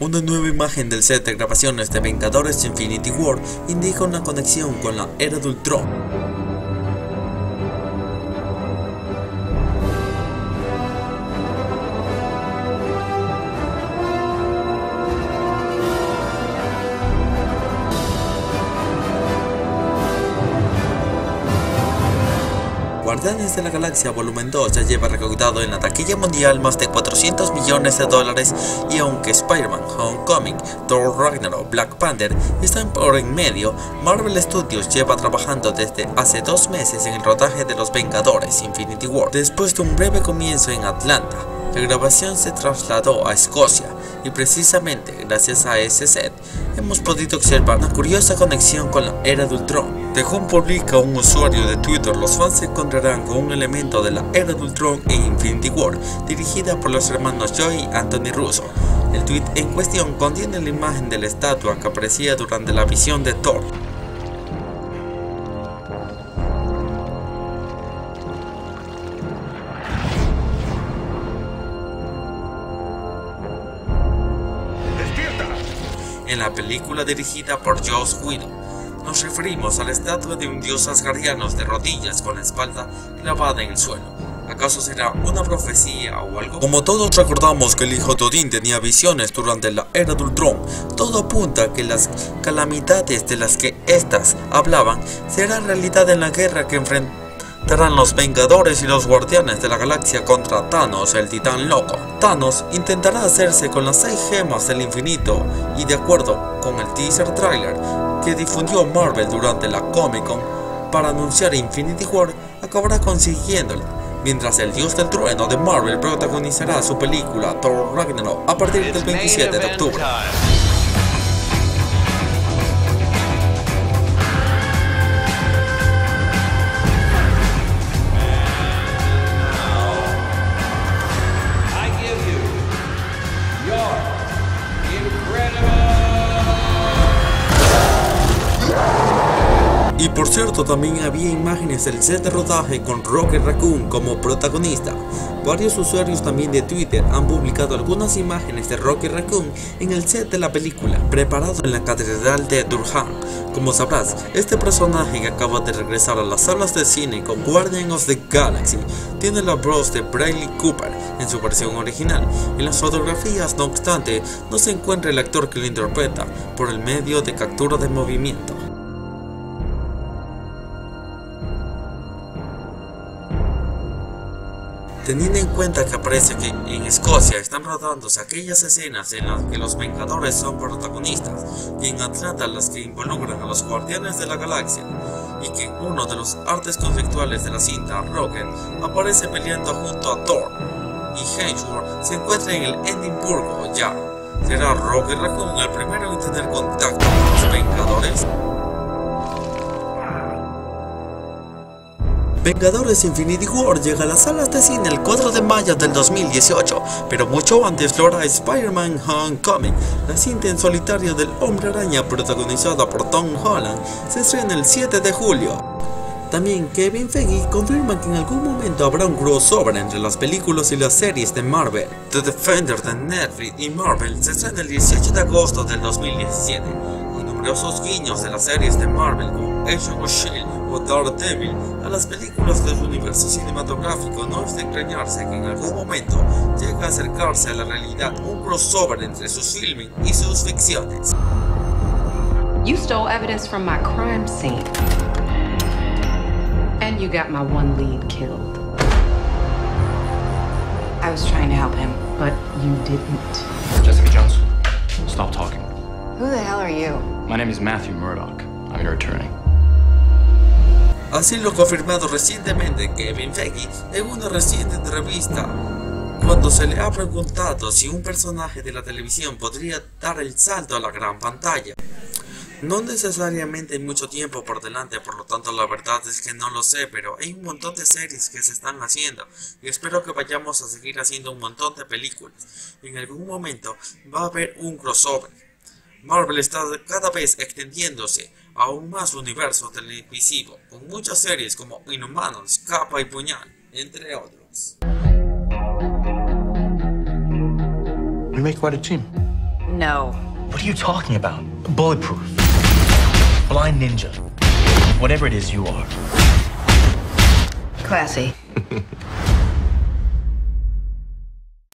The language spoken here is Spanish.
Una nueva imagen del set de grabaciones de Vengadores Infinity War indica una conexión con la era de. Guardianes de la Galaxia Volumen 2 ya lleva recaudado en la taquilla mundial más de 400 millones de dólares y aunque Spider-Man, Homecoming, Thor Ragnarok, Black Panther están por en medio, Marvel Studios lleva trabajando desde hace dos meses en el rodaje de Los Vengadores Infinity War. Después de un breve comienzo en Atlanta, la grabación se trasladó a Escocia y precisamente gracias a ese set hemos podido observar una curiosa conexión con la era de Ultron. De un publica un usuario de Twitter, los fans se con un elemento de la era de Ultron en Infinity War, dirigida por los hermanos Joy y Anthony Russo. El tweet en cuestión contiene la imagen de la estatua que aparecía durante la visión de Thor, En la película dirigida por Joss Whedon, nos referimos a la estatua de un dios asgardiano de rodillas con la espalda clavada en el suelo. ¿Acaso será una profecía o algo? Como todos recordamos que el hijo de Odín tenía visiones durante la era de Ultron, todo apunta a que las calamidades de las que éstas hablaban serán realidad en la guerra que enfrentan Estarán los Vengadores y los Guardianes de la Galaxia contra Thanos, el titán loco. Thanos intentará hacerse con las 6 gemas del infinito y de acuerdo con el teaser trailer que difundió Marvel durante la Comic Con para anunciar Infinity War, acabará consiguiéndola. Mientras el dios del trueno de Marvel protagonizará su película Thor Ragnarok a partir del 27 de octubre. Y por cierto, también había imágenes del set de rodaje con Rocket Raccoon como protagonista. Varios usuarios también de Twitter han publicado algunas imágenes de Rocket Raccoon en el set de la película, preparado en la Catedral de Durham. Como sabrás, este personaje que acaba de regresar a las salas de cine con Guardians of the Galaxy tiene la voz de Bradley Cooper en su versión original. En las fotografías, no obstante, no se encuentra el actor que lo interpreta por el medio de captura de movimiento. Teniendo en cuenta que aparece que en Escocia están rodándose aquellas escenas en las que los Vengadores son protagonistas y en Atlanta las que involucran a los Guardianes de la Galaxia y que uno de los artes conceptuales de la cinta, Rocket, aparece peleando junto a Thor y Hemsworth se encuentra en el Edimburgo ya. ¿Será Rocket Raccoon el primero en tener contacto con los Vengadores? Vengadores Infinity War llega a las salas de cine el 4 de mayo del 2018, pero mucho antes lo hará Spider-Man Homecoming, la cinta en solitario del Hombre Araña protagonizada por Tom Holland, se estrena el 7 de julio. También Kevin Feige confirma que en algún momento habrá un crossover entre las películas y las series de Marvel. The Defender de Netflix y Marvel se estrena el 18 de agosto del 2017, con numerosos guiños de las series de Marvel como Agent of S.H.I.E.L.D o Daredevil a las películas del universo cinematográfico, no es de extrañarse que en algún momento llegue a acercarse a la realidad un crossover entre sus filming y sus ficciones. You stole evidence from my crime scene. And you got my one lead killed. I was trying to help him, but you didn't. Jessica Jones, stop talking. Who the hell are you? My name is Matthew Murdoch. I'm your attorney. Así lo confirmado recientemente Kevin Feige en una reciente entrevista cuando se le ha preguntado si un personaje de la televisión podría dar el salto a la gran pantalla. No necesariamente hay mucho tiempo por delante, por lo tanto la verdad es que no lo sé, pero hay un montón de series que se están haciendo y espero que vayamos a seguir haciendo un montón de películas. En algún momento va a haber un crossover. Marvel está cada vez extendiéndose aún más universo televisivo, con muchas series como Inhumanos, Capa y Puñal, entre otros. We make quite a team. No. What are you talking about? Bulletproof. Blind ninja. Whatever it is you are. Classy.